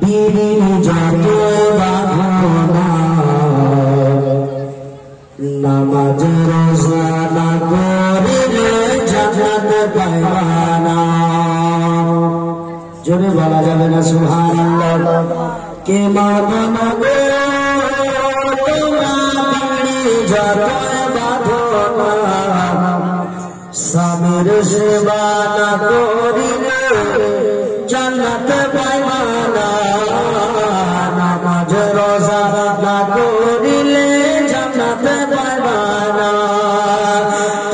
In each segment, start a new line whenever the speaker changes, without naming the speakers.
বিড়ি যত বাঁধনা নামাজ রোজা না করিলে জান্নাত পাইবানা জোরে বলা যাবে না সুবহানাল্লাহ কে মারবানা গো তোমার বিড়ি যত বাঁধনা স্বামীর সেবা না করিলে জান্নাত রোজা না করিলে জান্নাত পাইবানা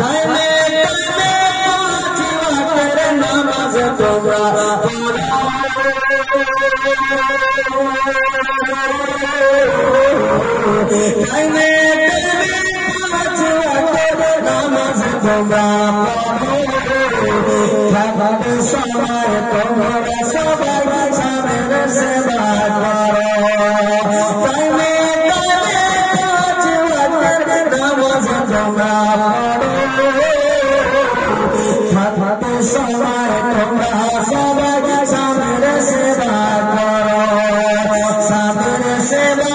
টাইমে টাইমে পাঁচ ওয়াক্তের নামাজ তোমরা টাইমে টাইমে পাঁচ ওয়াক্তের নামাজ তোমরা পড়ো। তোমরা সবাই সামের समाज शादी न सेवा करो शादी न सेवा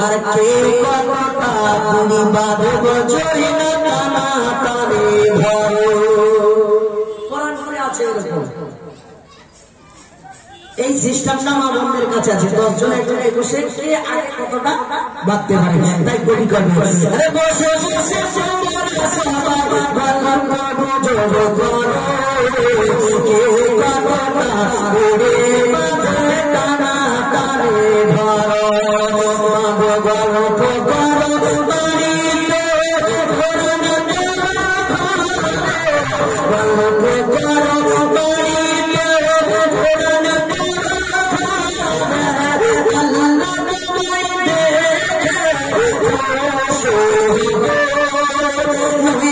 আর কে এরকম এই সিস্টেমটা আমার কাছে আছে দশ জন একজন একুশে কতটা বাঁধতে পারে তাই কবি করবে আরে বসে বসে Lord,